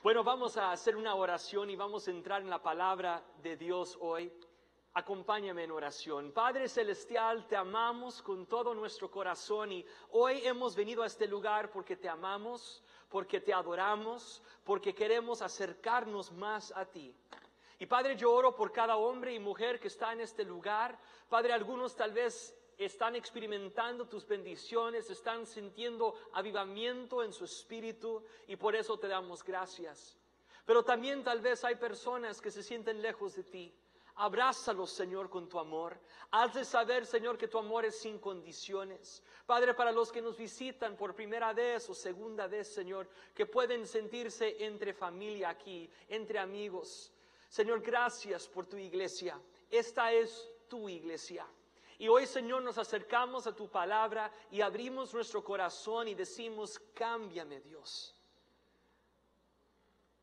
Bueno, vamos a hacer una oración y vamos a entrar en la palabra de Dios hoy. Acompáñame en oración. Padre Celestial, te amamos con todo nuestro corazón y hoy hemos venido a este lugar porque te amamos, porque te adoramos, porque queremos acercarnos más a ti. Y Padre, yo oro por cada hombre y mujer que está en este lugar. Padre, algunos tal vez están experimentando tus bendiciones, están sintiendo avivamiento en su espíritu y por eso te damos gracias. Pero también tal vez hay personas que se sienten lejos de ti. Abrázalos, Señor, con tu amor. Hazle saber, Señor, que tu amor es sin condiciones. Padre, para los que nos visitan por primera vez o segunda vez, Señor, que pueden sentirse entre familia aquí, entre amigos. Señor, gracias por tu iglesia. Esta es tu iglesia. Y hoy, Señor, nos acercamos a tu palabra y abrimos nuestro corazón y decimos, cámbiame, Dios.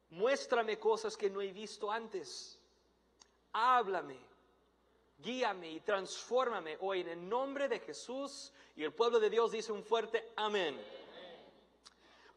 Muéstrame cosas que no he visto antes. Háblame, guíame y transfórmame hoy en el nombre de Jesús. Y el pueblo de Dios dice un fuerte amén.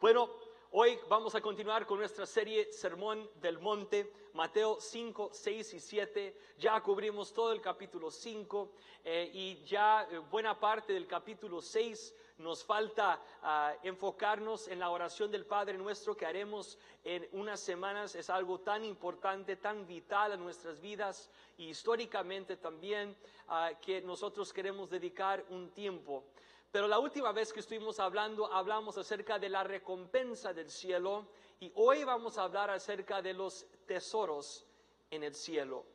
Bueno, Hoy vamos a continuar con nuestra serie Sermón del Monte, Mateo 5, 6 y 7. Ya cubrimos todo el capítulo 5 eh, y ya eh, buena parte del capítulo 6 nos falta ah, enfocarnos en la oración del Padre nuestro que haremos en unas semanas. Es algo tan importante, tan vital a nuestras vidas y históricamente también ah, que nosotros queremos dedicar un tiempo. Pero la última vez que estuvimos hablando, hablamos acerca de la recompensa del cielo y hoy vamos a hablar acerca de los tesoros en el cielo.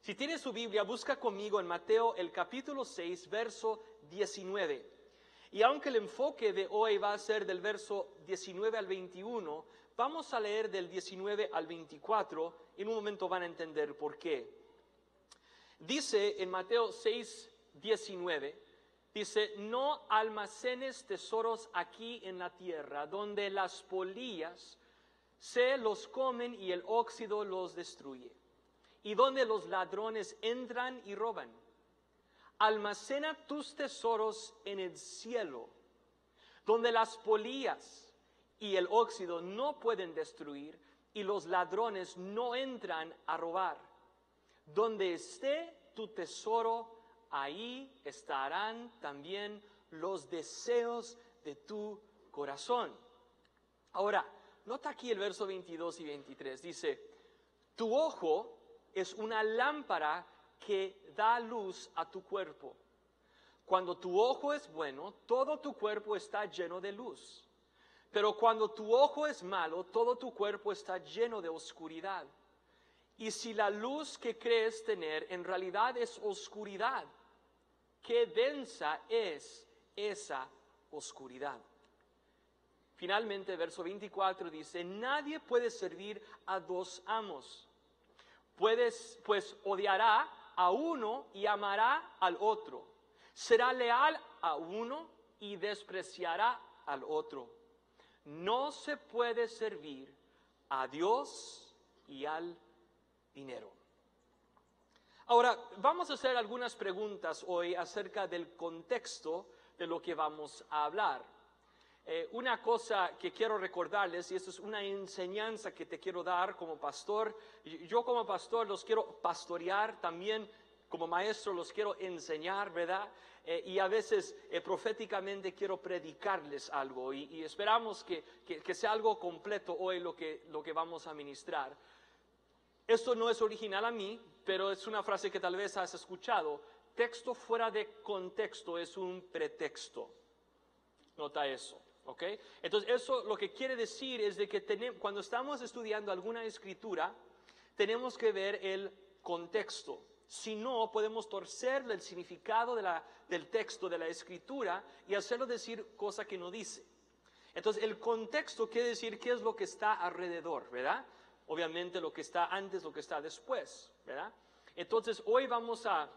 Si tiene su Biblia, busca conmigo en Mateo el capítulo 6, verso 19. Y aunque el enfoque de hoy va a ser del verso 19 al 21, vamos a leer del 19 al 24. En un momento van a entender por qué. Dice en Mateo 6, 19, Dice, no almacenes tesoros aquí en la tierra, donde las polillas se los comen y el óxido los destruye, y donde los ladrones entran y roban. Almacena tus tesoros en el cielo, donde las polillas y el óxido no pueden destruir, y los ladrones no entran a robar. Donde esté tu tesoro, ahí estarán también los deseos de tu corazón. Ahora, nota aquí el verso 22 y 23. Dice, tu ojo es una lámpara que da luz a tu cuerpo. Cuando tu ojo es bueno, todo tu cuerpo está lleno de luz. Pero cuando tu ojo es malo, todo tu cuerpo está lleno de oscuridad. Y si la luz que crees tener en realidad es oscuridad, qué densa es esa oscuridad. Finalmente, verso 24 dice, nadie puede servir a dos amos. Puedes, pues odiará a uno y amará al otro. Será leal a uno y despreciará al otro. No se puede servir a Dios y al dinero. Ahora, vamos a hacer algunas preguntas hoy acerca del contexto de lo que vamos a hablar. Eh, una cosa que quiero recordarles, y esto es una enseñanza que te quiero dar como pastor, yo como pastor los quiero pastorear también, como maestro los quiero enseñar, ¿verdad? Eh, y a veces eh, proféticamente quiero predicarles algo y, esperamos que, que, sea algo completo hoy lo que, lo que vamos a ministrar. Esto no es original a mí, pero es una frase que tal vez has escuchado. Texto fuera de contexto es un pretexto. Nota eso. ¿ok? Entonces, eso lo que quiere decir es de que cuando estamos estudiando alguna escritura, tenemos que ver el contexto. Si no, podemos torcer el significado del texto de la escritura y hacerlo decir cosa que no dice. Entonces, el contexto quiere decir qué es lo que está alrededor, ¿verdad? Obviamente lo que está antes, lo que está después, ¿verdad? Entonces hoy vamos a,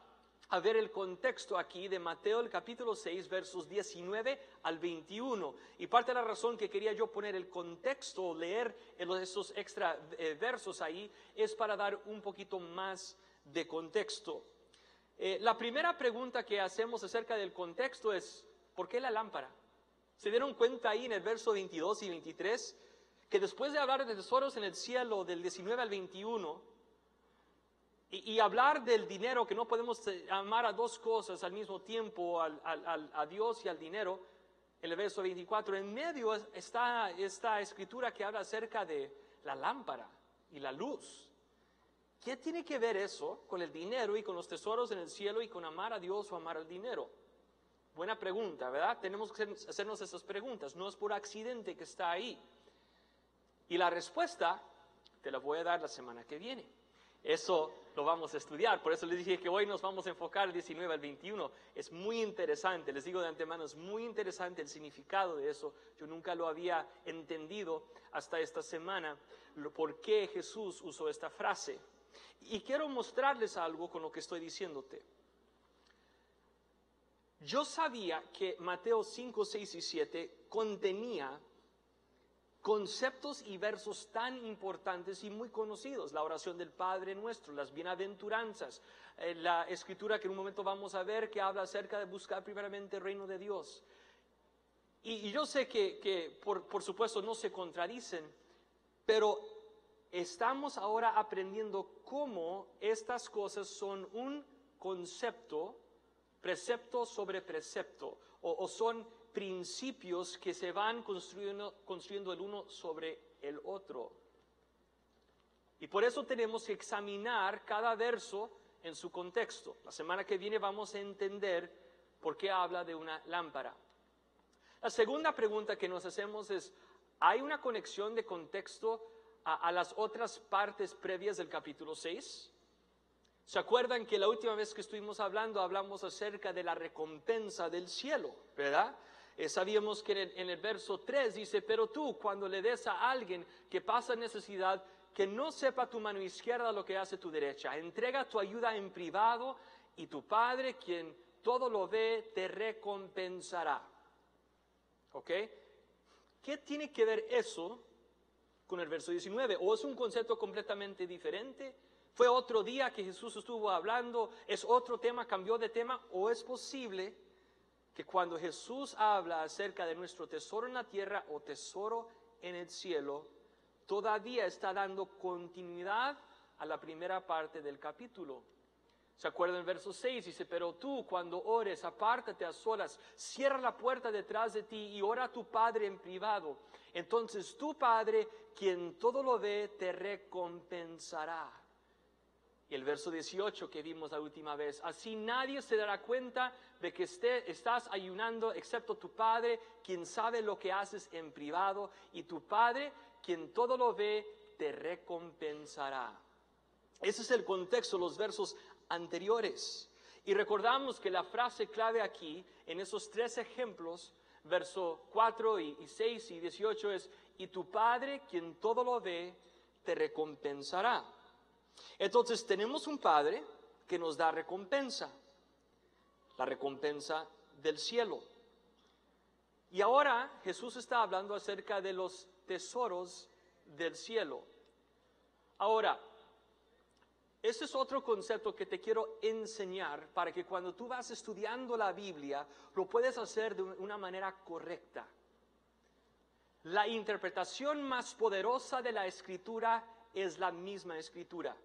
ver el contexto aquí de Mateo el capítulo 6 versos 19 al 21. Y parte de la razón que quería yo poner el contexto, leer esos extra eh, versos ahí, es para dar un poquito más de contexto. Eh, la primera pregunta que hacemos acerca del contexto es, ¿por qué la lámpara? ¿Se dieron cuenta ahí en el verso 22 y 23? Que después de hablar de tesoros en el cielo del 19 al 21, y, hablar del dinero, que no podemos eh, amar a dos cosas al mismo tiempo, a Dios y al dinero, en el verso 24, en medio es- está esta escritura que habla acerca de la lámpara y la luz. ¿Qué tiene que ver eso con el dinero y con los tesoros en el cielo y con amar a Dios o amar al dinero? Buena pregunta, ¿verdad? Tenemos que hacer- hacernos esas preguntas. No es por accidente que está ahí. Y la respuesta te la voy a dar la semana que viene. Eso lo vamos a estudiar. Por eso les dije que hoy nos vamos a enfocar del 19 al 21. Es muy interesante, les digo de antemano, es muy interesante el significado de eso. Yo nunca lo había entendido hasta esta semana, por qué Jesús usó esta frase. Y quiero mostrarles algo con lo que estoy diciéndote. Yo sabía que Mateo 5, 6 y 7 contenía conceptos y versos tan importantes y muy conocidos, la oración del Padre nuestro, las bienaventuranzas, eh, la escritura que en un momento vamos a ver que habla acerca de buscar primeramente el reino de Dios. Y, yo sé que, que por, por supuesto no se contradicen, pero estamos ahora aprendiendo cómo estas cosas son un concepto, precepto sobre precepto, o son principios que se van construyendo, el uno sobre el otro. Y por eso tenemos que examinar cada verso en su contexto. La semana que viene vamos a entender por qué habla de una lámpara. La segunda pregunta que nos hacemos es, ¿hay una conexión de contexto a, a las otras partes previas del capítulo 6? ¿Se acuerdan que la última vez que estuvimos hablando hablamos acerca de la recompensa del cielo, verdad? Eh, sabíamos que en el, verso 3 dice, pero tú cuando le des a alguien que pasa necesidad, que no sepa tu mano izquierda lo que hace tu derecha, entrega tu ayuda en privado y tu Padre, quien todo lo ve, te recompensará. ¿Ok? ¿Qué tiene que ver eso con el verso 19? ¿O es un concepto completamente diferente? ¿Fue otro día que Jesús estuvo hablando? ¿Es otro tema, cambió de tema? ¿O es posible que cuando Jesús habla acerca de nuestro tesoro en la tierra o tesoro en el cielo, todavía está dando continuidad a la primera parte del capítulo? ¿Se acuerdan el verso 6? Dice, pero tú cuando ores, apártate a solas, cierra la puerta detrás de ti y ora a tu Padre en privado. Entonces tu Padre, quien todo lo ve, te recompensará. Y el verso 18 que vimos la última vez, así nadie se dará cuenta de que esté- estás ayunando excepto tu Padre, quien sabe lo que haces en privado, y tu Padre, quien todo lo ve, te recompensará. Ese es el contexto, los versos anteriores. Y recordamos que la frase clave aquí, en esos tres ejemplos, verso 4 y, y 6 y 18 es, y tu Padre, quien todo lo ve, te recompensará. Entonces tenemos un Padre que nos da recompensa, la recompensa del cielo. Y ahora Jesús está hablando acerca de los tesoros del cielo. Ahora, ese es otro concepto que te quiero enseñar para que cuando tú vas estudiando la Biblia lo puedes hacer de una manera correcta. La interpretación más poderosa de la escritura es la misma escritura.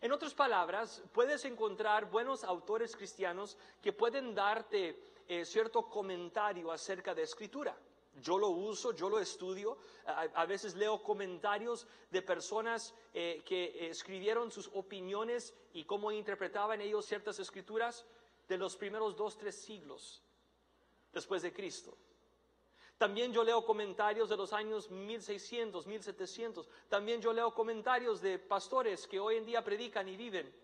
En otras palabras, puedes encontrar buenos autores cristianos que pueden darte eh, cierto comentario acerca de escritura. Yo lo uso, yo lo estudio, a, veces leo comentarios de personas eh, que escribieron sus opiniones y cómo interpretaban ellos ciertas escrituras de los primeros dos, tres siglos después de Cristo. También yo leo comentarios de los años 1600, 1700. También yo leo comentarios de pastores que hoy en día predican y viven.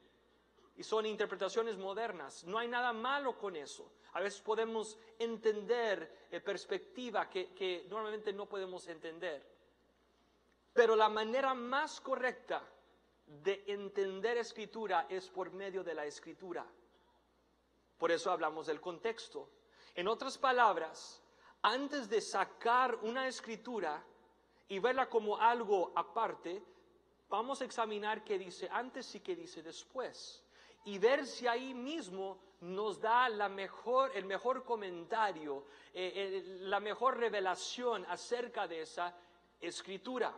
Y son interpretaciones modernas. No hay nada malo con eso. A veces podemos entender eh, perspectiva que, que normalmente no podemos entender. Pero la manera más correcta de entender escritura es por medio de la escritura. Por eso hablamos del contexto. En otras palabras, antes de sacar una escritura y verla como algo aparte, vamos a examinar qué dice antes y qué dice después. Y ver si ahí mismo nos da la mejor, el mejor comentario, eh, la mejor revelación acerca de esa escritura.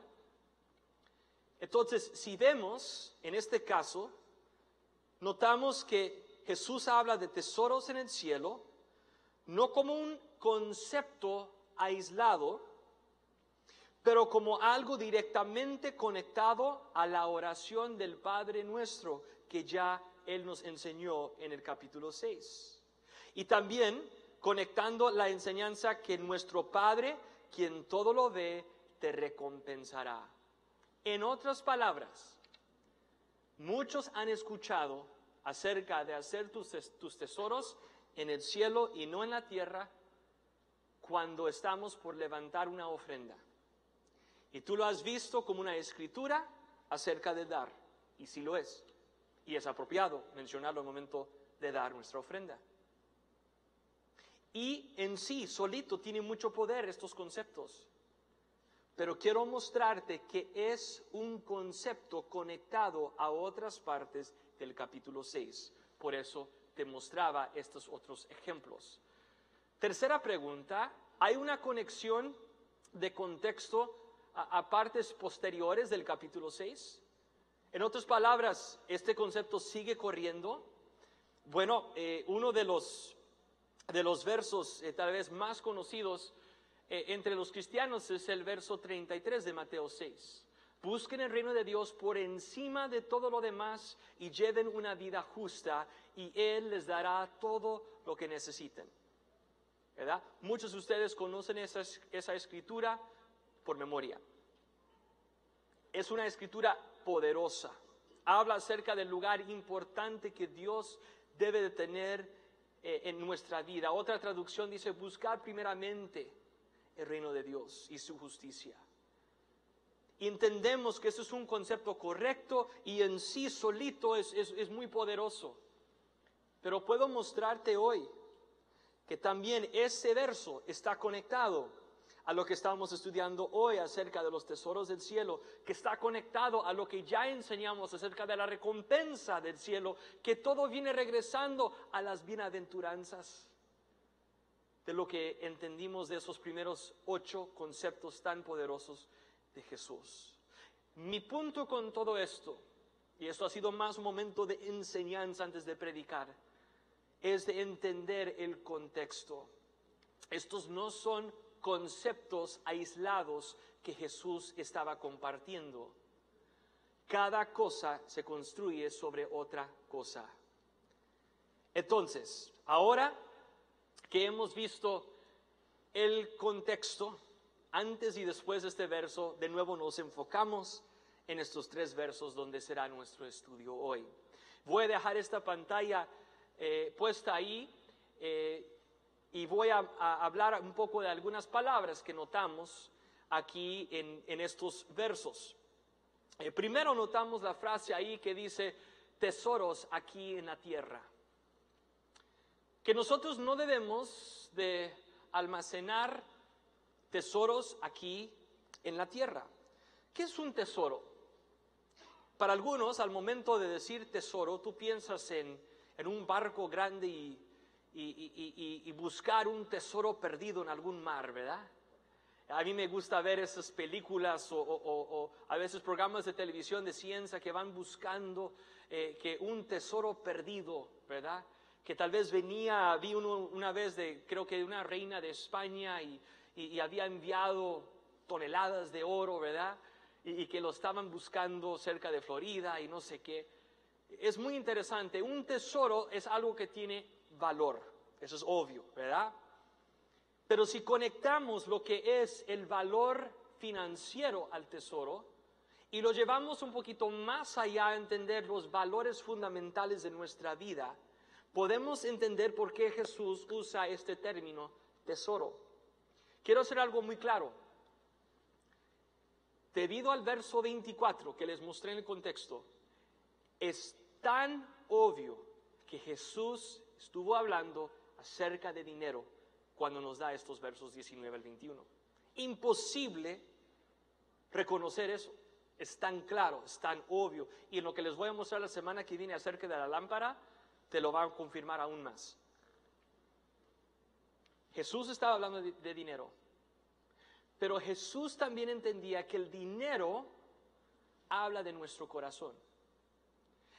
Entonces, si vemos en este caso, notamos que Jesús habla de tesoros en el cielo, no como un concepto aislado, pero como algo directamente conectado a la oración del Padre nuestro que ya Él nos enseñó en el capítulo 6. Y también conectando la enseñanza que nuestro Padre, quien todo lo ve, te recompensará. En otras palabras, muchos han escuchado acerca de hacer tus, tus tesoros en el cielo y no en la tierra cuando estamos por levantar una ofrenda. Y tú lo has visto como una escritura acerca de dar. Y sí lo es. Y es apropiado mencionarlo en el momento de dar nuestra ofrenda. Y en sí, solito, tiene mucho poder estos conceptos. Pero quiero mostrarte que es un concepto conectado a otras partes del capítulo 6. Por eso te mostraba estos otros ejemplos. Tercera pregunta, ¿hay una conexión de contexto a, partes posteriores del capítulo 6? En otras palabras, ¿este concepto sigue corriendo? Bueno, eh, uno de los de los versos eh, tal vez más conocidos eh, entre los cristianos es el verso 33 de Mateo 6. Busquen el reino de Dios por encima de todo lo demás y lleven una vida justa y Él les dará todo lo que necesiten. Muchos de ustedes conocen esa, escritura por memoria. Es una escritura poderosa. Habla acerca del lugar importante que Dios debe de tener eh, en nuestra vida. Otra traducción dice, buscar primeramente el reino de Dios y su justicia. Entendemos que eso es un concepto correcto y en sí solito es muy poderoso. Pero puedo mostrarte hoy que también ese verso está conectado a lo que estamos estudiando hoy acerca de los tesoros del cielo, que está conectado a lo que ya enseñamos acerca de la recompensa del cielo, que todo viene regresando a las bienaventuranzas de lo que entendimos de esos primeros ocho conceptos tan poderosos de Jesús. Mi punto con todo esto, y esto ha sido más momento de enseñanza antes de predicar, es de entender el contexto. Estos no son conceptos aislados que Jesús estaba compartiendo. Cada cosa se construye sobre otra cosa. Entonces, ahora que hemos visto el contexto, antes y después de este verso, de nuevo nos enfocamos en estos tres versos donde será nuestro estudio hoy. Voy a dejar esta pantalla eh, puesta ahí. Eh, y voy a, hablar un poco de algunas palabras que notamos aquí en, estos versos. Eh, primero notamos la frase ahí que dice tesoros aquí en la tierra. Que nosotros no debemos de almacenar tesoros aquí en la tierra. ¿Qué es un tesoro? Para algunos, al momento de decir tesoro, tú piensas en, en un barco grande y y, buscar un tesoro perdido en algún mar, ¿verdad? A mí me gusta ver esas películas o, a veces programas de televisión de ciencia que van buscando eh, que un tesoro perdido, ¿verdad? Que tal vez venía, vi una vez de, creo que de una reina de España y, había enviado toneladas de oro, ¿verdad? y que lo estaban buscando cerca de Florida y no sé qué. Es muy interesante. Un tesoro es algo que tiene valor. Eso es obvio, ¿verdad? Pero si conectamos lo que es el valor financiero al tesoro y lo llevamos un poquito más allá a entender los valores fundamentales de nuestra vida, podemos entender por qué Jesús usa este término tesoro. Quiero hacer algo muy claro. Debido al verso 24 que les mostré en el contexto, es tan obvio que Jesús estuvo hablando acerca de dinero cuando nos da estos versos 19 al 21. Imposible reconocer eso. Es tan claro, es tan obvio. Y en lo que les voy a mostrar la semana que viene acerca de la lámpara, te lo van a confirmar aún más. Jesús estaba hablando de, de dinero. Pero Jesús también entendía que el dinero habla de nuestro corazón.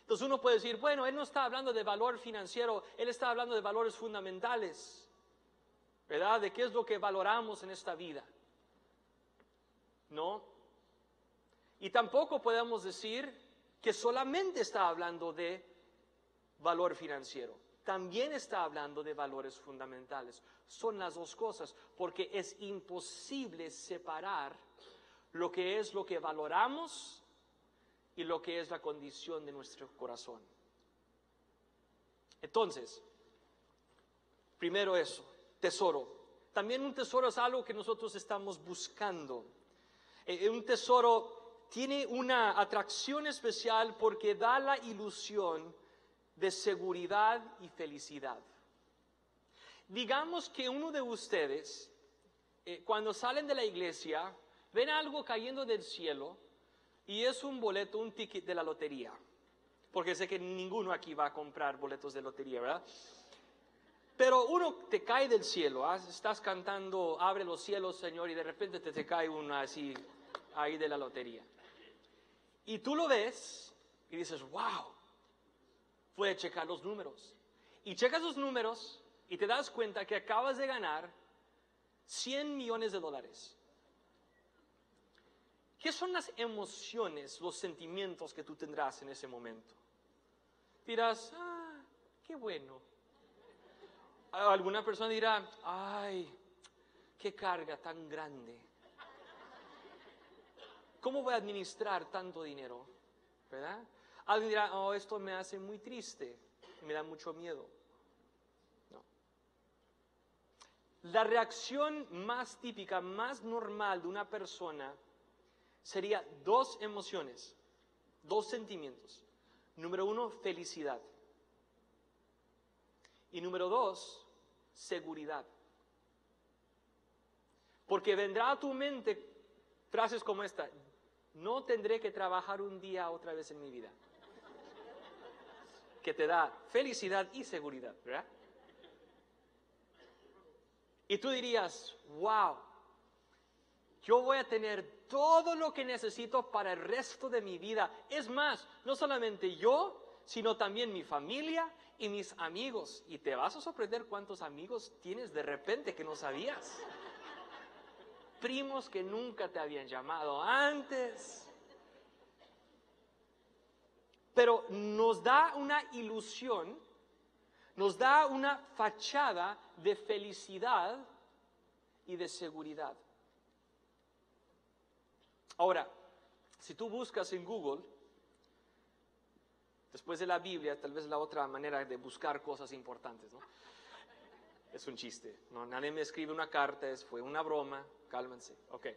Entonces uno puede decir, bueno, Él no está hablando de valor financiero, Él está hablando de valores fundamentales, ¿verdad? De qué es lo que valoramos en esta vida. ¿No? Y tampoco podemos decir que solamente está hablando de valor financiero. También está hablando de valores fundamentales. Son las dos cosas, porque es imposible separar lo que es lo que valoramos y lo que es la condición de nuestro corazón. Entonces, primero eso, tesoro. También un tesoro es algo que nosotros estamos buscando. Eh, un tesoro tiene una atracción especial porque da la ilusión de seguridad y felicidad. Digamos que uno de ustedes, eh, cuando salen de la iglesia, ven algo cayendo del cielo y es un boleto, un ticket de la lotería. Porque sé que ninguno aquí va a comprar boletos de lotería, ¿verdad? Pero uno te cae del cielo, ¿ah? estás cantando, abre los cielos, Señor, y de repente te, te cae uno así ahí de la lotería. Y tú lo ves y dices, wow, puede checar los números. Y checas los números y te das cuenta que acabas de ganar 100 millones de dólares. ¿Qué son las emociones, los sentimientos que tú tendrás en ese momento? Dirás, ah, qué bueno. Alguna persona dirá, ay, qué carga tan grande. ¿Cómo voy a administrar tanto dinero? ¿Verdad? Alguien dirá, oh, esto me hace muy triste, me da mucho miedo. No. La reacción más típica, más normal de una persona sería dos emociones, dos sentimientos. Número uno, felicidad. Y número dos, seguridad. Porque vendrá a tu mente frases como esta, no tendré que trabajar un día otra vez en mi vida. Que te da felicidad y seguridad. Y tú dirías, wow, yo voy a tener todo lo que necesito para el resto de mi vida. Es más, no solamente yo, sino también mi familia y mis amigos. Y te vas a sorprender cuántos amigos tienes de repente que no sabías primos que nunca te habían llamado antes. Pero nos da una ilusión, nos da una fachada de felicidad y de seguridad. Ahora, si tú buscas en Google, después de la Biblia, tal vez la otra manera de buscar cosas importantes, ¿no? Es un chiste, ¿no? Nadie me escribe una carta, fue una broma, cálmense. Ok.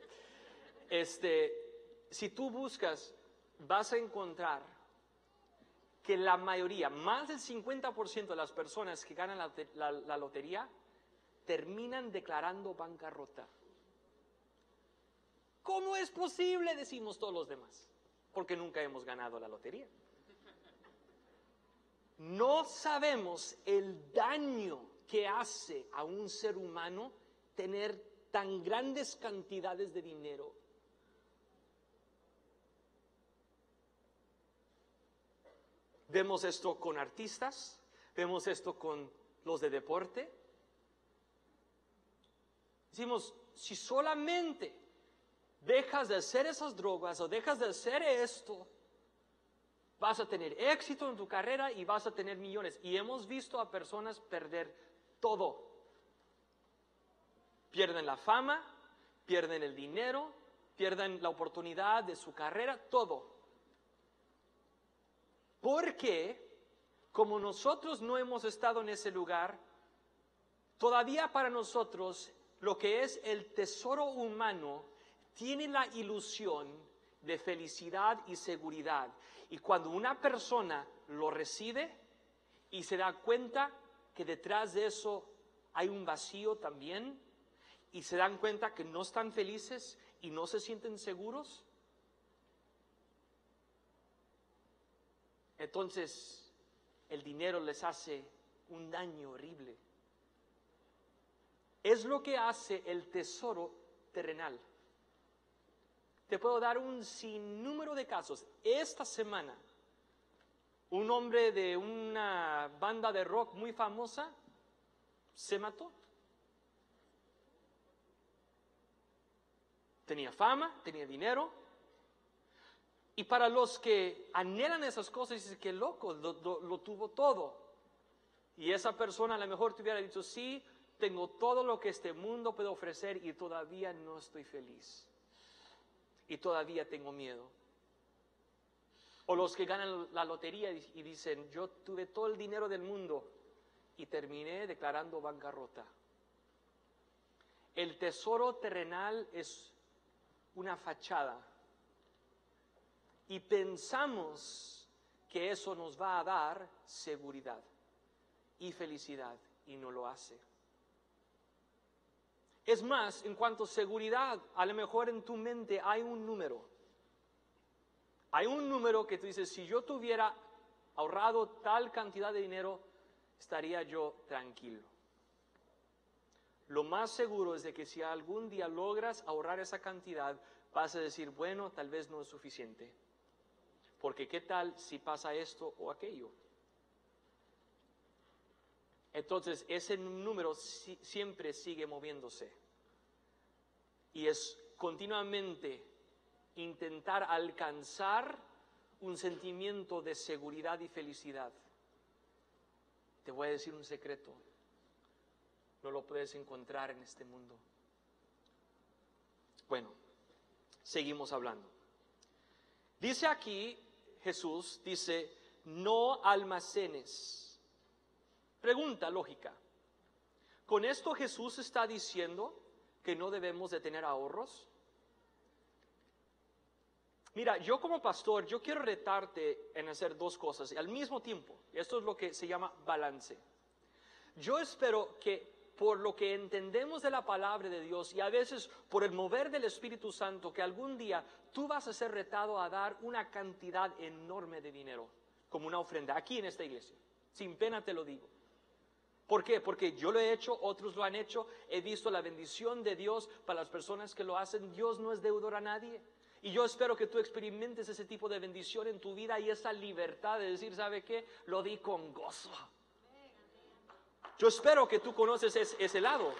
Este, si tú buscas, vas a encontrar que la mayoría, más del 50% de las personas que ganan la lotería, terminan declarando bancarrota. ¿Cómo es posible? Decimos todos los demás, porque nunca hemos ganado la lotería. No sabemos el daño que hace a un ser humano tener tan grandes cantidades de dinero. Vemos esto con artistas, vemos esto con los de deporte. Decimos, si solamente dejas de hacer esas drogas o dejas de hacer esto, vas a tener éxito en tu carrera y vas a tener millones. Y hemos visto a personas perder todo Pierden la fama, pierden el dinero, pierden la oportunidad de su carrera, todo. Porque, como nosotros no hemos estado en ese lugar, todavía para nosotros lo que es el tesoro humano tiene la ilusión de felicidad y seguridad. Y cuando una persona lo recibe y se da cuenta que detrás de eso hay un vacío también, y se dan cuenta que no están felices y no se sienten seguros, entonces el dinero les hace un daño horrible. Es lo que hace el tesoro terrenal. Te puedo dar un sinnúmero de casos. Esta semana, un hombre de una banda de rock muy famosa se mató. Tenía fama, tenía dinero. Y para los que anhelan esas cosas, dicen que loco, lo, lo tuvo todo. Y esa persona a lo mejor te hubiera dicho, sí, tengo todo lo que este mundo puede ofrecer y todavía no estoy feliz. Y todavía tengo miedo. O los que ganan la lotería y dicen, yo tuve todo el dinero del mundo y terminé declarando bancarrota. El tesoro terrenal es una fachada y pensamos que eso nos va a dar seguridad y felicidad y no lo hace. Es más, en cuanto a seguridad, a lo mejor en tu mente hay un número. Hay un número que tú dices, si yo tuviera ahorrado tal cantidad de dinero, estaría yo tranquilo. Lo más seguro es de que si algún día logras ahorrar esa cantidad, vas a decir, bueno, tal vez no es suficiente. Porque qué tal si pasa esto o aquello. Entonces ese número siempre sigue moviéndose. Y es continuamente intentar alcanzar un sentimiento de seguridad y felicidad. Te voy a decir un secreto. No lo puedes encontrar en este mundo. Bueno, seguimos hablando. Dice aquí Jesús, dice, no almacenes Pregunta lógica. ¿Con esto Jesús está diciendo que no debemos de tener ahorros? Mira, yo como pastor, yo quiero retarte en hacer dos cosas al mismo tiempo. Esto es lo que se llama balance. Yo espero que por lo que entendemos de la palabra de Dios y a veces por el mover del Espíritu Santo, que algún día tú vas a ser retado a dar una cantidad enorme de dinero como una ofrenda aquí en esta iglesia. Sin pena te lo digo. ¿Por qué? Porque yo lo he hecho, otros lo han hecho, he visto la bendición de Dios para las personas que lo hacen. Dios no es deudor a nadie. Y yo espero que tú experimentes ese tipo de bendición en tu vida y esa libertad de decir, ¿sabe qué? Lo di con gozo. Yo espero que tú conoces ese, lado.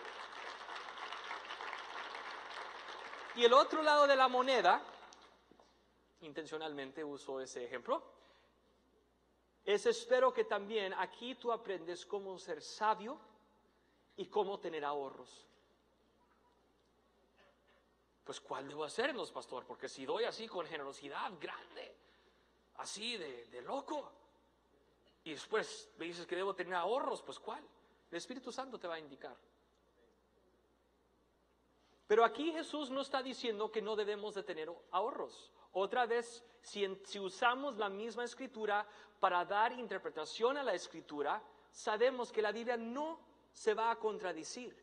Y el otro lado de la moneda, intencionalmente uso ese ejemplo, es espero que también aquí tú aprendes cómo ser sabio y cómo tener ahorros. Pues ¿cuál debo hacernos, pastor? Porque si doy así con generosidad grande, así de, de loco, y después me dices que debo tener ahorros, pues ¿cuál? El Espíritu Santo te va a indicar. Pero aquí Jesús no está diciendo que no debemos de tener ahorros. Otra vez, si, usamos la misma escritura para dar interpretación a la escritura, sabemos que la Biblia no se va a contradicir.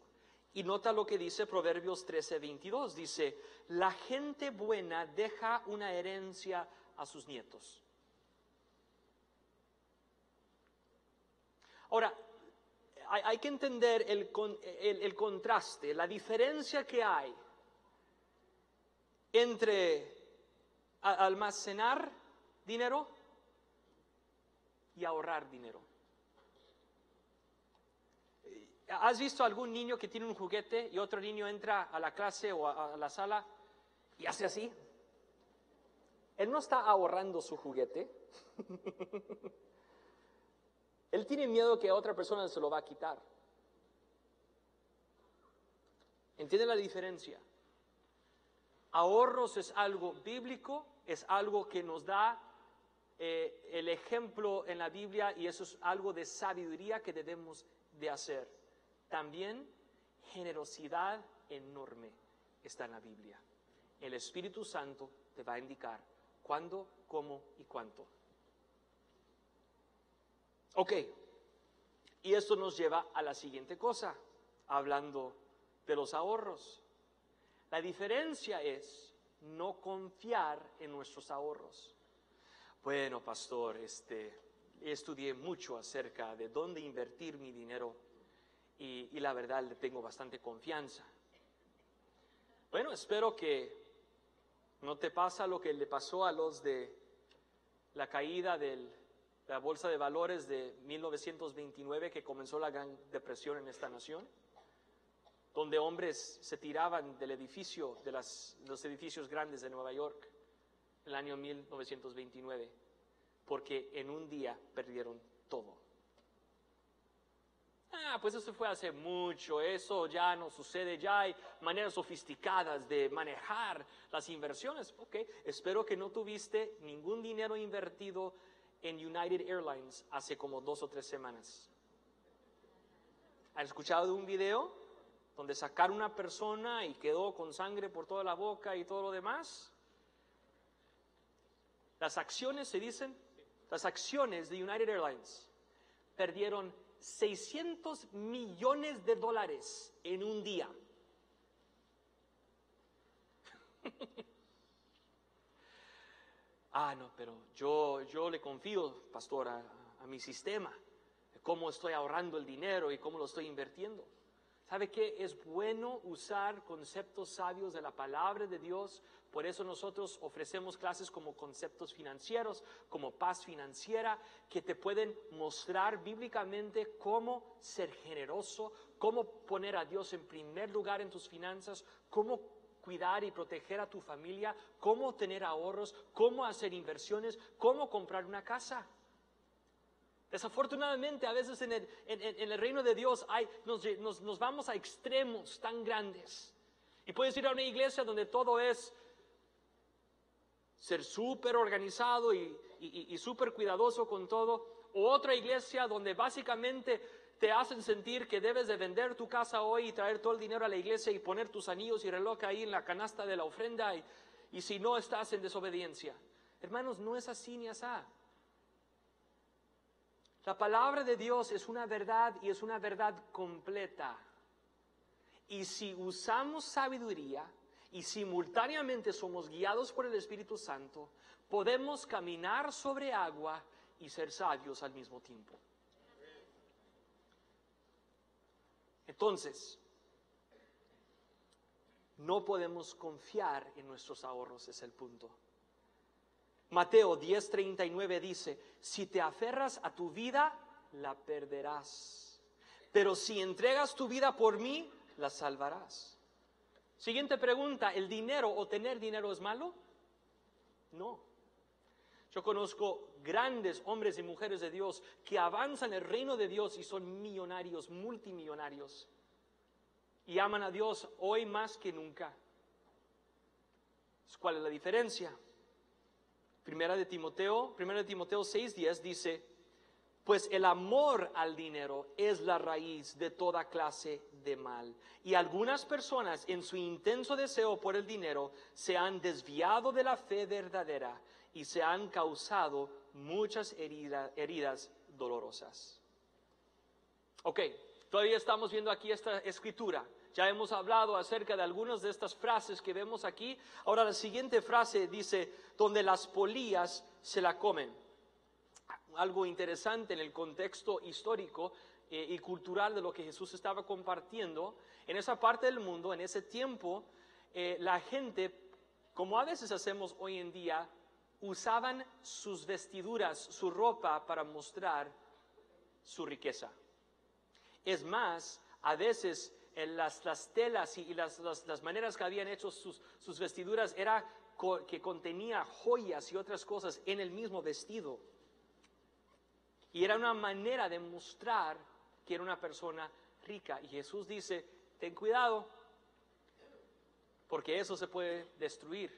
Y nota lo que dice Proverbios 13, 22. Dice, la gente buena deja una herencia a sus nietos. Ahora, hay, que entender el contraste, la diferencia que hay entre almacenar dinero y ahorrar dinero. ¿Has visto algún niño que tiene un juguete y otro niño entra a la clase o a, la sala y hace así? Él no está ahorrando su juguete. Él tiene miedo que otra persona se lo va a quitar. ¿Entiende la diferencia? Ahorros es algo bíblico, es algo que nos da eh, el ejemplo en la Biblia y eso es algo de sabiduría que debemos de hacer. También generosidad enorme está en la Biblia. El Espíritu Santo te va a indicar cuándo, cómo y cuánto. Ok, y esto nos lleva a la siguiente cosa, hablando de los ahorros. La diferencia es no confiar en nuestros ahorros. Bueno, pastor, este, estudié mucho acerca de dónde invertir mi dinero y, y la verdad le tengo bastante confianza. Bueno, espero que ¿No te pasa lo que le pasó a los de la caída de la bolsa de valores de 1929 que comenzó la gran depresión en esta nación? Donde hombres se tiraban del edificio, de los edificios grandes de Nueva York, el año 1929, porque en un día perdieron todo. Ah, pues eso fue hace mucho, eso ya no sucede, ya hay maneras sofisticadas de manejar las inversiones. Ok, espero que no tuviste ningún dinero invertido en United Airlines hace como dos o tres semanas. ¿Han escuchado de un video donde sacaron una persona y quedó con sangre por toda la boca y todo lo demás? Las acciones, se dicen, las acciones de United Airlines perdieron 600 millones de dólares en un día. ah, no, pero yo, yo le confío, pastor, a, a mi sistema, cómo estoy ahorrando el dinero y cómo lo estoy invirtiendo. ¿Sabe qué? Es bueno usar conceptos sabios de la palabra de Dios. Por eso nosotros ofrecemos clases como conceptos financieros, como paz financiera, que te pueden mostrar bíblicamente cómo ser generoso, cómo poner a Dios en primer lugar en tus finanzas, cómo cuidar y proteger a tu familia, cómo tener ahorros, cómo hacer inversiones, cómo comprar una casa. Desafortunadamente, a veces en el, reino de Dios nos, vamos a extremos tan grandes. Y puedes ir a una iglesia donde todo es ser súper organizado y, súper cuidadoso con todo. O otra iglesia donde básicamente te hacen sentir que debes de vender tu casa hoy y traer todo el dinero a la iglesia y poner tus anillos y reloj ahí en la canasta de la ofrenda y, y si no estás en desobediencia. Hermanos, no es así ni así. La palabra de Dios es una verdad y es una verdad completa. Y si usamos sabiduría y simultáneamente somos guiados por el Espíritu Santo, podemos caminar sobre agua y ser sabios al mismo tiempo. Entonces, no podemos confiar en nuestros ahorros, es el punto. Mateo 10:39 dice, si te aferras a tu vida, la perderás. Pero si entregas tu vida por mí, la salvarás. Siguiente pregunta, ¿el dinero o tener dinero es malo? No. Yo conozco grandes hombres y mujeres de Dios que avanzan el reino de Dios y son millonarios, multimillonarios. Y aman a Dios hoy más que nunca. ¿Cuál es la diferencia? Primera de Timoteo, primera de Timoteo 6:10 dice, pues el amor al dinero es la raíz de toda clase de mal. Y algunas personas en su intenso deseo por el dinero se han desviado de la fe verdadera y se han causado muchas heridas dolorosas. Ok, todavía estamos viendo aquí esta escritura. Ya hemos hablado acerca de algunas de estas frases que vemos aquí. Ahora la siguiente frase dice, donde las polillas se la comen. Algo interesante en el contexto histórico eh, y cultural de lo que Jesús estaba compartiendo. En esa parte del mundo, en ese tiempo, eh, la gente, como a veces hacemos hoy en día, usaban sus vestiduras, su ropa para mostrar su riqueza. Es más, a veces en las, telas y, las, maneras que habían hecho sus, vestiduras era que contenía joyas y otras cosas en el mismo vestido. Y era una manera de mostrar que era una persona rica. Y Jesús dice, ten cuidado, porque eso se puede destruir.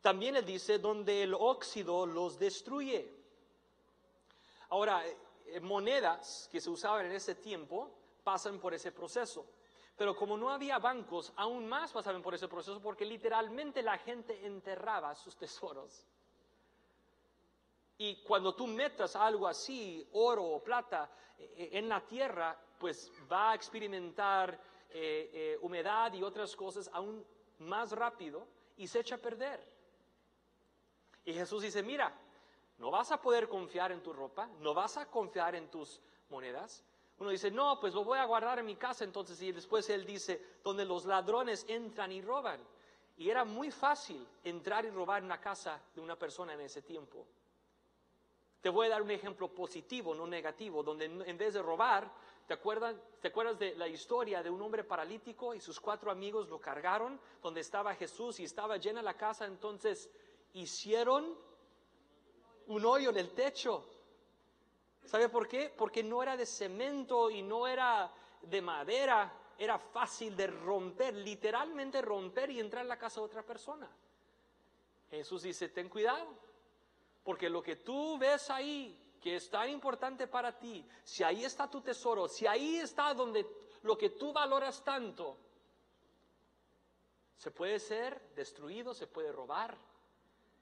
También él dice, donde el óxido los destruye. Ahora, eh, monedas que se usaban en ese tiempo pasan por ese proceso. Pero como no había bancos, aún más pasaban por ese proceso porque literalmente la gente enterraba sus tesoros. Y cuando tú metas algo así, oro o plata, eh, en la tierra, pues va a experimentar eh, eh, humedad y otras cosas aún más rápido y se echa a perder. Y Jesús dice, mira, no vas a poder confiar en tu ropa, no vas a confiar en tus monedas, uno dice, no, pues lo voy a guardar en mi casa entonces. Y después él dice, donde los ladrones entran y roban. Y era muy fácil entrar y robar una casa de una persona en ese tiempo. Te voy a dar un ejemplo positivo, no negativo, donde en vez de robar, ¿te acuerdas, ¿te acuerdas de la historia de un hombre paralítico y sus cuatro amigos lo cargaron, donde estaba Jesús y estaba llena la casa? Entonces hicieron un hoyo en el techo. ¿Sabe por qué? Porque no era de cemento y no era de madera, era fácil de romper, literalmente romper y entrar en la casa de otra persona. Jesús dice, ten cuidado, porque lo que tú ves ahí, que es tan importante para ti, si ahí está tu tesoro, si ahí está donde lo que tú valoras tanto, se puede ser destruido, se puede robar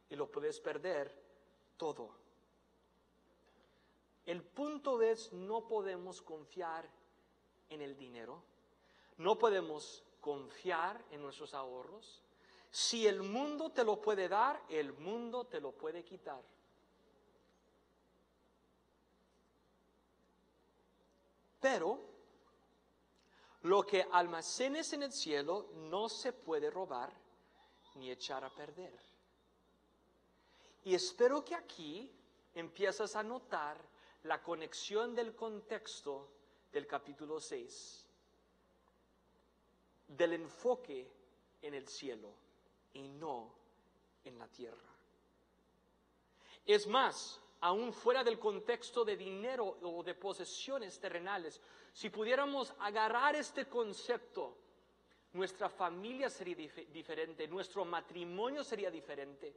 y lo puedes perder todo. El punto es, no podemos confiar en el dinero, no podemos confiar en nuestros ahorros. Si el mundo te lo puede dar, el mundo te lo puede quitar. Pero lo que almacenes en el cielo no se puede robar ni echar a perder. Y espero que aquí empiezas a notar la conexión del contexto del capítulo 6, del enfoque en el cielo y no en la tierra. Es más, aún fuera del contexto de dinero o de posesiones terrenales, si pudiéramos agarrar este concepto, nuestra familia sería diferente, nuestro matrimonio sería diferente,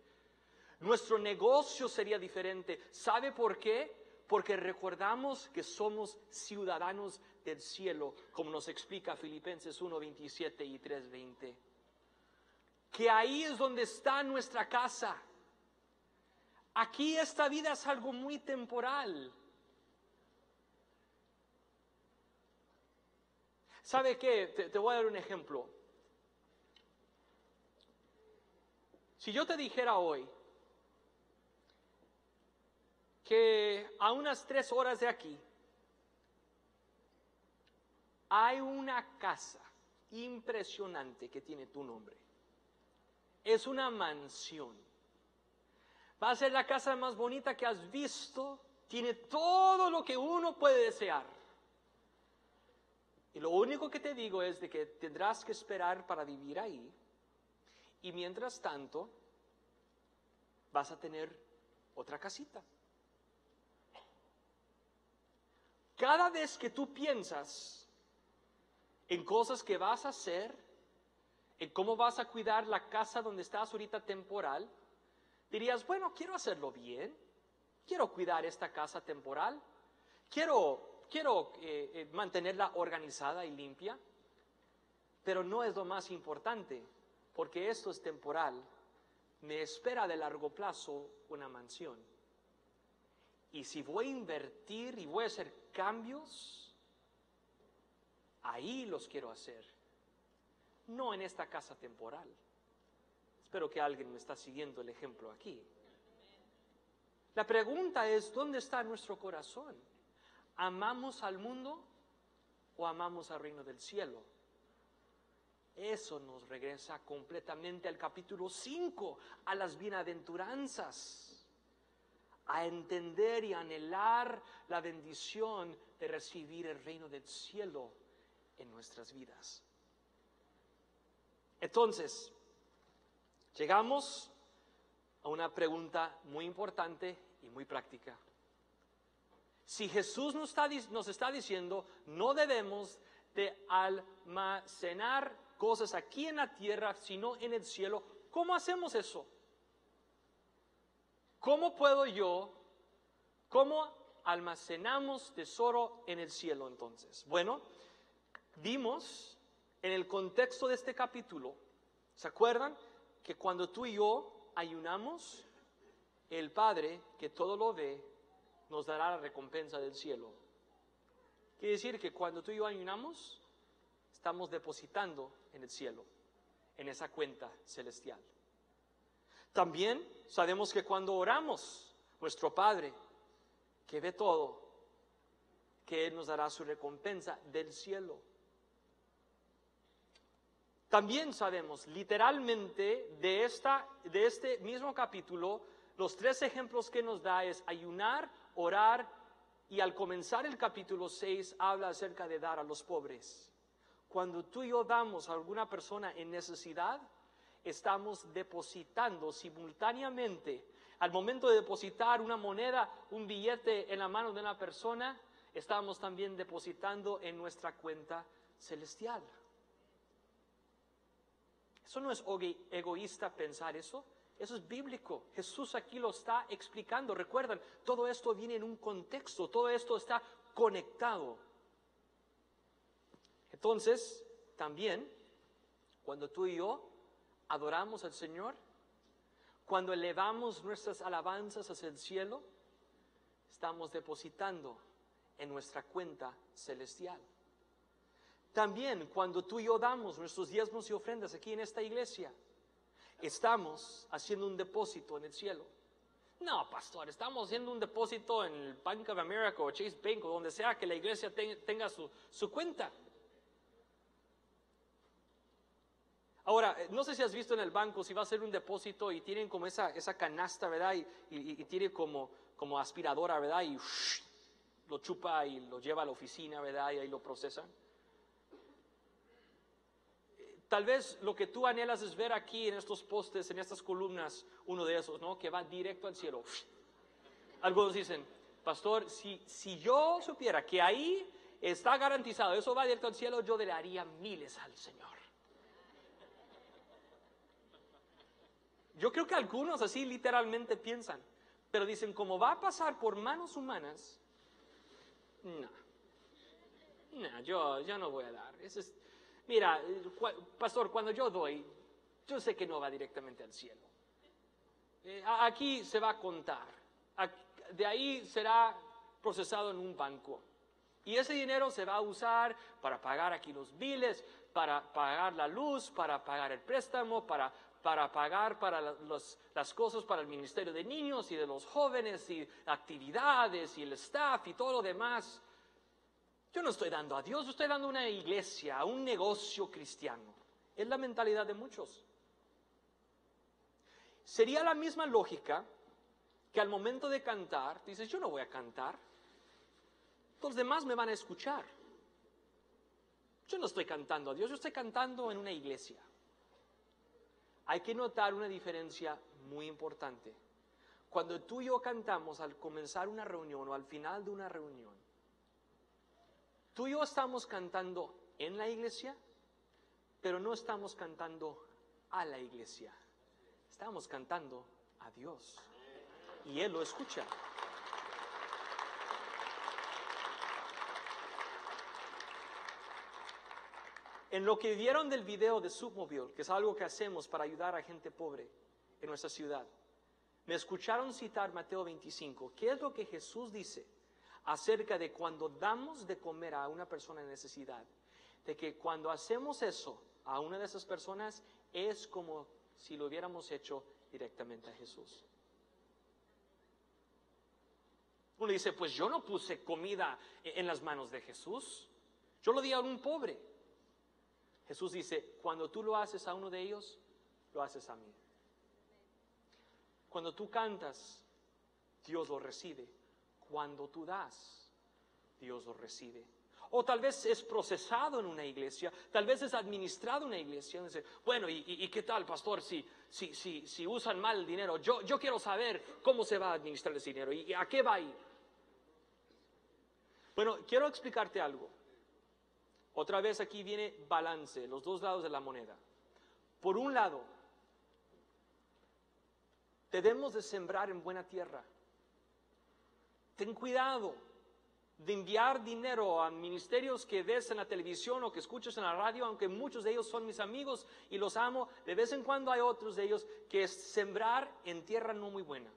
nuestro negocio sería diferente. ¿Sabe por qué? Porque recordamos que somos ciudadanos del cielo, como nos explica Filipenses 1:27 y 3:20. Que ahí es donde está nuestra casa Aquí esta vida es algo muy temporal. ¿Sabe qué? Te, voy a dar un ejemplo. Si yo te dijera hoy que a unas tres horas de aquí hay una casa impresionante que tiene tu nombre. Es una mansión Va a ser la casa más bonita que has visto. Tiene todo lo que uno puede desear. Y lo único que te digo es de que tendrás que esperar para vivir ahí. Y mientras tanto, vas a tener otra casita. Cada vez que tú piensas en cosas que vas a hacer, en cómo vas a cuidar la casa donde estás ahorita temporal, Dirías, bueno, quiero hacerlo bien, quiero cuidar esta casa temporal, quiero, quiero eh, eh, mantenerla organizada y limpia, pero no es lo más importante, porque esto es temporal. Me espera de largo plazo una mansión. Y si voy a invertir y voy a hacer cambios, ahí los quiero hacer, no en esta casa temporal. Espero que alguien me está siguiendo el ejemplo aquí. La pregunta es, ¿dónde está nuestro corazón? ¿Amamos al mundo o amamos al reino del cielo? Eso nos regresa completamente al capítulo 5, a las bienaventuranzas, a entender y anhelar la bendición de recibir el reino del cielo en nuestras vidas. Entonces, Llegamos a una pregunta muy importante y muy práctica. Si Jesús nos está, nos está diciendo, no debemos de almacenar cosas aquí en la tierra, sino en el cielo, ¿cómo hacemos eso? ¿Cómo puedo yo, cómo almacenamos tesoro en el cielo entonces? Bueno, vimos en el contexto de este capítulo, ¿se acuerdan? que cuando tú y yo ayunamos, el Padre, que todo lo ve, nos dará la recompensa del cielo. Quiere decir que cuando tú y yo ayunamos, estamos depositando en el cielo, en esa cuenta celestial. También sabemos que cuando oramos, nuestro Padre, que ve todo, que Él nos dará su recompensa del cielo. También sabemos literalmente de, esta, de este mismo capítulo, los tres ejemplos que nos da es ayunar, orar y al comenzar el capítulo 6 habla acerca de dar a los pobres. Cuando tú y yo damos a alguna persona en necesidad, estamos depositando simultáneamente, al momento de depositar una moneda, un billete en la mano de una persona, estamos también depositando en nuestra cuenta celestial. Eso no es egoísta pensar eso, eso es bíblico. Jesús aquí lo está explicando. Recuerdan, todo esto viene en un contexto, todo esto está conectado. Entonces, también, cuando tú y yo adoramos al Señor, cuando elevamos nuestras alabanzas hacia el cielo, estamos depositando en nuestra cuenta celestial. También cuando tú y yo damos nuestros diezmos y ofrendas aquí en esta iglesia, estamos haciendo un depósito en el cielo. No, pastor, estamos haciendo un depósito en el Bank of America o Chase Bank o donde sea que la iglesia tenga su, cuenta. Ahora, no sé si has visto en el banco, si va a ser un depósito y tienen como esa, esa canasta, ¿verdad? Y, y, tiene como, como aspiradora, ¿verdad? Y lo chupa y lo lleva a la oficina, ¿verdad? Y ahí lo procesan. Tal vez lo que tú anhelas es ver aquí en estos postes, en estas columnas, uno de esos, ¿no? Que va directo al cielo. Algunos dicen, pastor, si, si yo supiera que ahí está garantizado, eso va directo al cielo, yo le daría miles al Señor. Yo creo que algunos así literalmente piensan, pero dicen, como va a pasar por manos humanas, no, no, yo, yo no voy a dar. Eso es, Mira, pastor, cuando yo doy, yo sé que no va directamente al cielo. Eh, aquí se va a contar. De ahí será procesado en un banco. Y ese dinero se va a usar para pagar aquí los biles, para pagar la luz, para pagar el préstamo, para, para pagar para las cosas para el Ministerio de Niños y de los jóvenes y actividades y el staff y todo lo demás. Yo no estoy dando a Dios, yo estoy dando a una iglesia, a un negocio cristiano. Es la mentalidad de muchos. Sería la misma lógica que al momento de cantar, dices, yo no voy a cantar, los demás me van a escuchar. Yo no estoy cantando a Dios, yo estoy cantando en una iglesia. Hay que notar una diferencia muy importante. Cuando tú y yo cantamos al comenzar una reunión o al final de una reunión, Tú y yo estamos cantando en la iglesia, pero no estamos cantando a la iglesia. Estamos cantando a Dios. Y Él lo escucha. En lo que vieron del video de Submobile, que es algo que hacemos para ayudar a gente pobre en nuestra ciudad, me escucharon citar Mateo 25. ¿Qué es lo que Jesús dice? acerca de cuando damos de comer a una persona en necesidad, de que cuando hacemos eso a una de esas personas es como si lo hubiéramos hecho directamente a Jesús. Uno dice, pues yo no puse comida en las manos de Jesús, yo lo di a un pobre. Jesús dice, cuando tú lo haces a uno de ellos, lo haces a mí. Cuando tú cantas, Dios lo recibe cuando tú das, Dios lo recibe. O tal vez es procesado en una iglesia, tal vez es administrado en una iglesia. bueno, ¿y, qué tal, pastor, si, si, si, si, usan mal el dinero? Yo, yo quiero saber cómo se va a administrar ese dinero y a qué va a ir. Bueno, quiero explicarte algo. Otra vez aquí viene balance, los dos lados de la moneda. Por un lado, debemos de sembrar en buena tierra. Ten cuidado de enviar dinero a ministerios que ves en la televisión o que escuchas en la radio, aunque muchos de ellos son mis amigos y los amo, de vez en cuando hay otros de ellos que es sembrar en tierra no muy buena.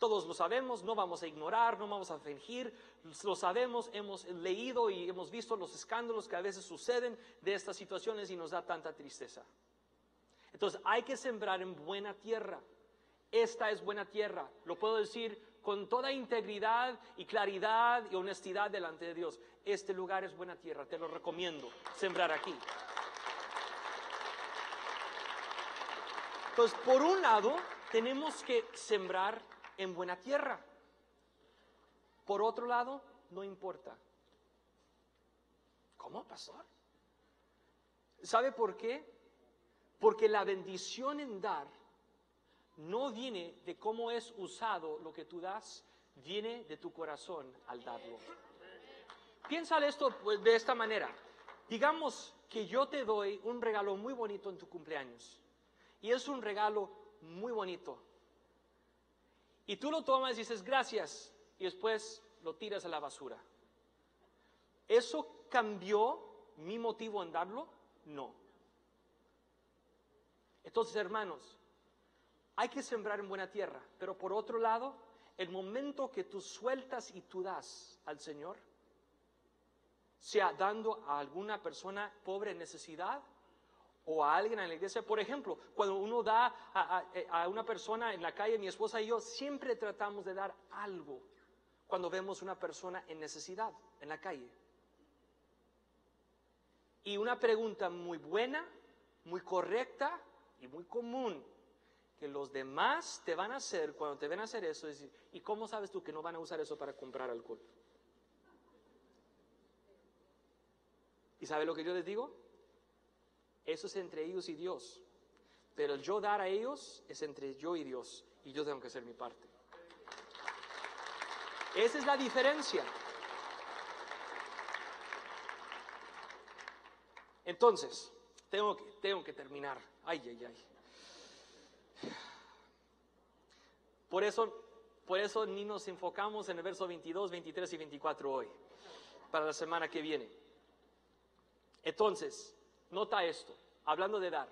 Todos lo sabemos, no vamos a ignorar, no vamos a fingir, lo sabemos, hemos leído y hemos visto los escándalos que a veces suceden de estas situaciones y nos da tanta tristeza. Entonces hay que sembrar en buena tierra. Esta es buena tierra, lo puedo decir con toda integridad y claridad y honestidad delante de Dios. Este lugar es buena tierra, te lo recomiendo, sembrar aquí. Entonces, por un lado, tenemos que sembrar en buena tierra. Por otro lado, no importa. ¿Cómo, pastor? ¿Sabe por qué? Porque la bendición en dar no viene de cómo es usado lo que tú das, viene de tu corazón al darlo. Piensa esto pues, de esta manera. Digamos que yo te doy un regalo muy bonito en tu cumpleaños. Y es un regalo muy bonito. Y tú lo tomas y dices gracias. Y después lo tiras a la basura. ¿Eso cambió mi motivo en darlo? No. Entonces, hermanos, hay que sembrar en buena tierra, pero por otro lado, el momento que tú sueltas y tú das al Señor, sea dando a alguna persona pobre en necesidad o a alguien en la iglesia. Por ejemplo, cuando uno da a, una persona en la calle, mi esposa y yo siempre tratamos de dar algo cuando vemos una persona en necesidad en la calle. Y una pregunta muy buena, muy correcta y muy común que los demás te van a hacer cuando te ven a hacer eso es, ¿y cómo sabes tú que no van a usar eso para comprar alcohol? ¿Y sabe lo que yo les digo? Eso es entre ellos y Dios. Pero el yo dar a ellos es entre yo y Dios. Y yo tengo que hacer mi parte. Esa es la diferencia. Entonces, tengo que, tengo que terminar. Ay, ay, ay. Por eso, por eso ni nos enfocamos en el verso 22, 23 y 24 hoy, para la semana que viene. Entonces, nota esto, hablando de dar.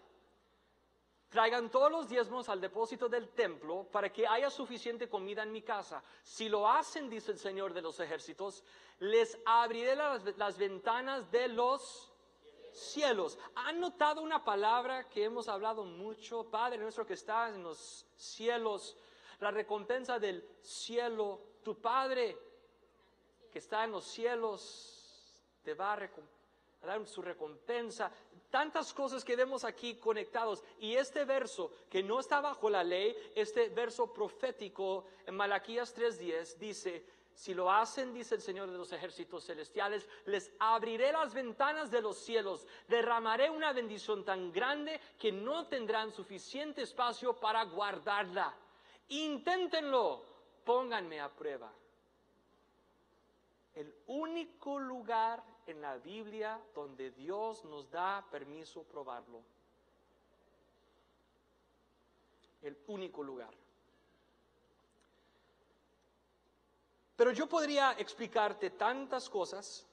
Traigan todos los diezmos al depósito del templo para que haya suficiente comida en mi casa. Si lo hacen, dice el Señor de los ejércitos, les abriré las, ventanas de los cielos. ¿Han notado una palabra que hemos hablado mucho? Padre nuestro que está en los cielos, la recompensa del cielo, tu Padre que está en los cielos te va a recompensar dar su recompensa. Tantas cosas que vemos aquí conectados. Y este verso, que no está bajo la ley, este verso profético en Malaquías 3:10 dice, si lo hacen, dice el Señor de los ejércitos celestiales, les abriré las ventanas de los cielos, derramaré una bendición tan grande que no tendrán suficiente espacio para guardarla. Inténtenlo, pónganme a prueba. El único lugar en la Biblia donde Dios nos da permiso probarlo. El único lugar. Pero yo podría explicarte tantas cosas. Eh,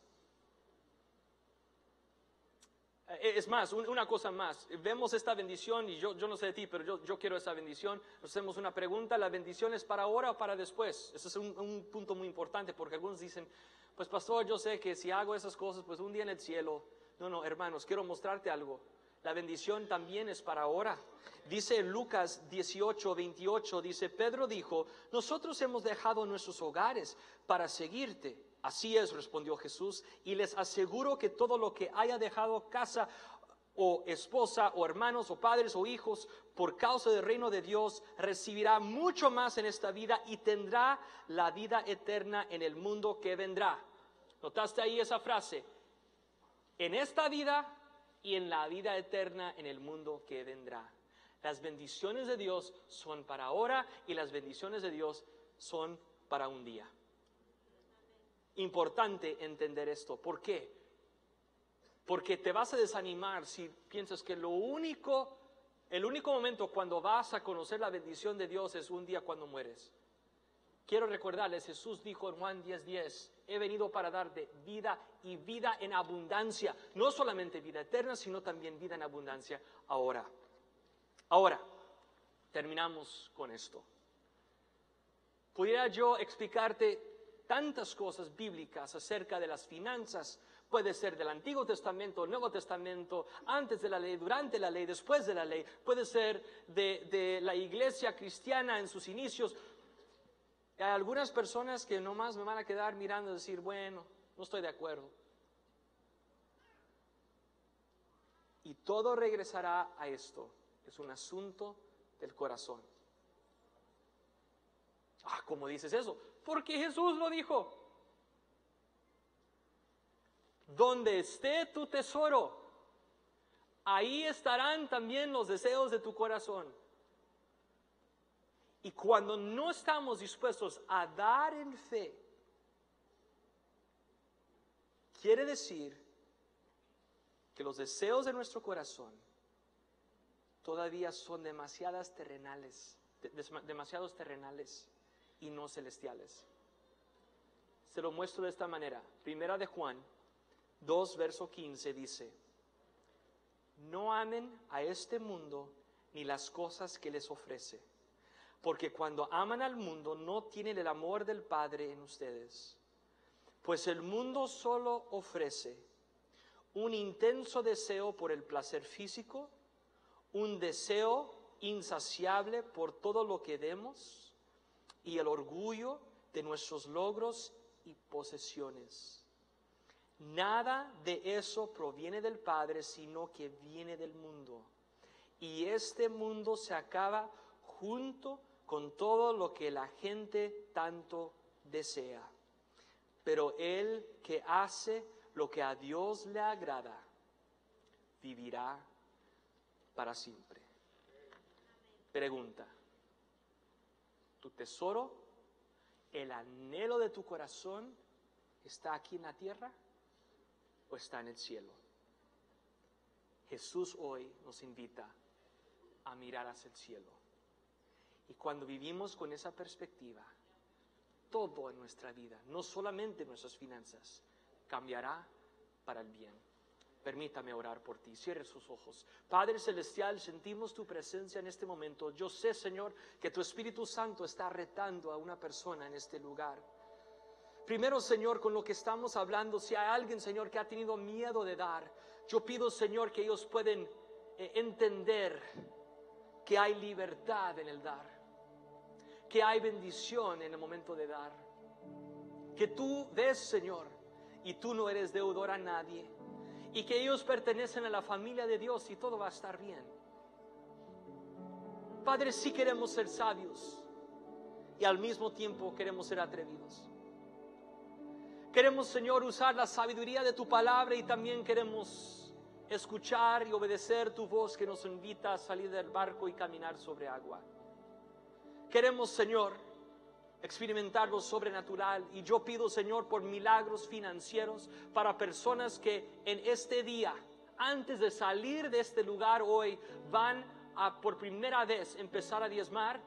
es más, una cosa más. Vemos esta bendición y yo, yo no sé de ti, pero yo, yo quiero esa bendición. Nos hacemos una pregunta. ¿La bendición es para ahora o para después? Ese es un, un punto muy importante porque algunos dicen, pues pastor, yo sé que si hago esas cosas, pues un día en el cielo. No, no, hermanos, quiero mostrarte algo. La bendición también es para ahora. Dice Lucas 18, 28, dice, Pedro dijo, nosotros hemos dejado nuestros hogares para seguirte. Así es, respondió Jesús, y les aseguro que todo lo que haya dejado casa o esposa o hermanos o padres o hijos por causa del reino de Dios recibirá mucho más en esta vida y tendrá la vida eterna en el mundo que vendrá. ¿Notaste ahí esa frase? En esta vida y en la vida eterna en el mundo que vendrá. Las bendiciones de Dios son para ahora y las bendiciones de Dios son para un día. Importante entender esto. ¿Por qué? Porque te vas a desanimar si piensas que lo único, el único momento cuando vas a conocer la bendición de Dios es un día cuando mueres. Quiero recordarles, Jesús dijo en Juan 10:10, 10, he venido para dar de vida y vida en abundancia, no solamente vida eterna, sino también vida en abundancia ahora. Ahora, terminamos con esto. Pudiera yo explicarte tantas cosas bíblicas acerca de las finanzas, Puede ser del Antiguo Testamento, Nuevo Testamento, antes de la ley, durante la ley, después de la ley. Puede ser de, la iglesia cristiana en sus inicios. Hay algunas personas que nomás me van a quedar mirando y decir, bueno, no estoy de acuerdo. Y todo regresará a esto. Es un asunto del corazón. Ah, ¿cómo dices eso? Porque Jesús lo dijo. Donde esté tu tesoro, ahí estarán también los deseos de tu corazón. Y cuando no estamos dispuestos a dar en fe, quiere decir que los deseos de nuestro corazón todavía son demasiadas terrenales, demasiados terrenales y no celestiales. Se lo muestro de esta manera. Primera de Juan 2, verso 15 dice, no amen a este mundo ni las cosas que les ofrece, porque cuando aman al mundo no tienen el amor del Padre en ustedes, pues el mundo solo ofrece un intenso deseo por el placer físico, un deseo insaciable por todo lo que demos y el orgullo de nuestros logros y posesiones. Nada de eso proviene del Padre, sino que viene del mundo. Y este mundo se acaba junto con todo lo que la gente tanto desea. Pero el que hace lo que a Dios le agrada, vivirá para siempre. Pregunta, ¿tu tesoro, el anhelo de tu corazón, está aquí en la tierra? o está en el cielo. Jesús hoy nos invita a mirar hacia el cielo. Y cuando vivimos con esa perspectiva, todo en nuestra vida, no solamente nuestras finanzas, cambiará para el bien. Permítame orar por ti. Cierre sus ojos. Padre Celestial, sentimos tu presencia en este momento. Yo sé, Señor, que tu Espíritu Santo está retando a una persona en este lugar. Primero, Señor, con lo que estamos hablando, si hay alguien, Señor, que ha tenido miedo de dar, yo pido, Señor, que ellos pueden eh, entender que hay libertad en el dar, que hay bendición en el momento de dar, que tú ves, Señor, y tú no eres deudor a nadie, y que ellos pertenecen a la familia de Dios y todo va a estar bien. Padre, sí queremos ser sabios y al mismo tiempo queremos ser atrevidos. Queremos, Señor, usar la sabiduría de tu palabra y también queremos escuchar y obedecer tu voz que nos invita a salir del barco y caminar sobre agua. Queremos, Señor, experimentar lo sobrenatural. Y yo pido, Señor, por milagros financieros para personas que en este día, antes de salir de este lugar hoy, van a por primera vez empezar a diezmar.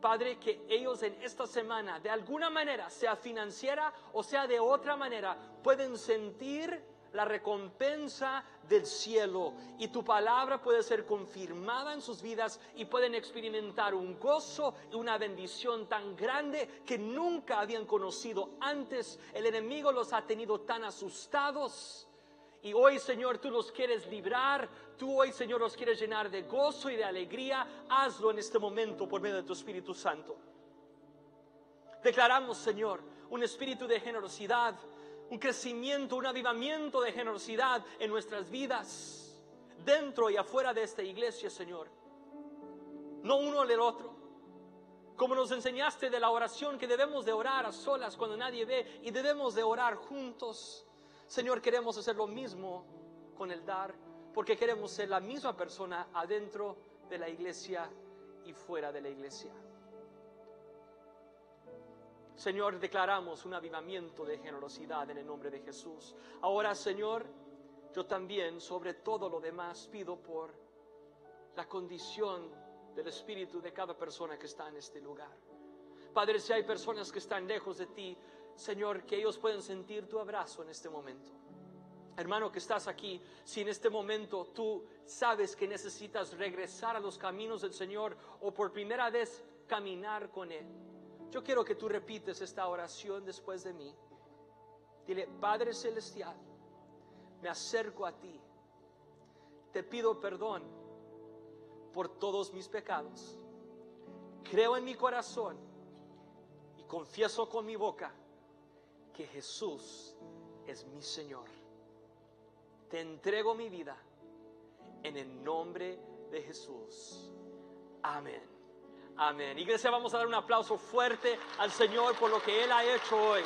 Padre, que ellos en esta semana, de alguna manera, sea financiera o sea de otra manera, pueden sentir la recompensa del cielo y tu palabra puede ser confirmada en sus vidas y pueden experimentar un gozo y una bendición tan grande que nunca habían conocido antes. El enemigo los ha tenido tan asustados y hoy, Señor, tú los quieres librar. Tú hoy, Señor, los quieres llenar de gozo y de alegría. Hazlo en este momento por medio de tu Espíritu Santo. Declaramos, Señor, un espíritu de generosidad, un crecimiento, un avivamiento de generosidad en nuestras vidas, dentro y afuera de esta iglesia, Señor. No uno del otro. Como nos enseñaste de la oración que debemos de orar a solas cuando nadie ve y debemos de orar juntos. Señor, queremos hacer lo mismo con el dar, porque queremos ser la misma persona adentro de la iglesia y fuera de la iglesia. Señor, declaramos un avivamiento de generosidad en el nombre de Jesús. Ahora, Señor, yo también, sobre todo lo demás, pido por la condición del espíritu de cada persona que está en este lugar. Padre, si hay personas que están lejos de ti, Señor, que ellos pueden sentir tu abrazo en este momento. Hermano que estás aquí, si en este momento tú sabes que necesitas regresar a los caminos del Señor o por primera vez caminar con Él, yo quiero que tú repites esta oración después de mí. Dile, Padre Celestial, me acerco a ti, te pido perdón por todos mis pecados. Creo en mi corazón y confieso con mi boca que Jesús es mi Señor. Te entrego mi vida en el nombre de Jesús. Amén. Amén. Iglesia, vamos a dar un aplauso fuerte al Señor por lo que Él ha hecho hoy.